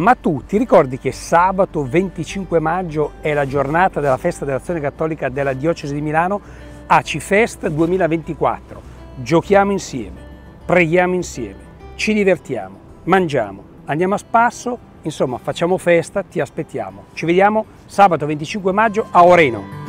Ma tu ti ricordi che sabato 25 maggio è la giornata della festa dell'azione cattolica della Diocesi di Milano? ACIFest 2024. Giochiamo insieme, preghiamo insieme, ci divertiamo, mangiamo, andiamo a spasso, insomma facciamo festa, ti aspettiamo. Ci vediamo sabato 25 maggio a Oreno.